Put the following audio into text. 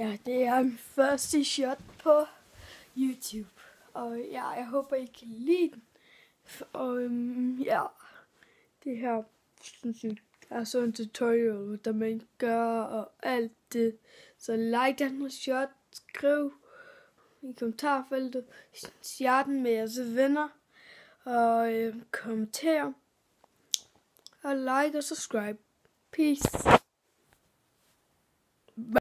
Ja, det er min første shot på YouTube. Og ja, jeg håber, I kan lide den. Og um, ja, det her synes jeg er sådan en tutorial, der man gør og alt det. Så like den her shot, skriv i kommentarfeltet, share den med jeres venner, og øh, kommenter, og like og subscribe. Peace.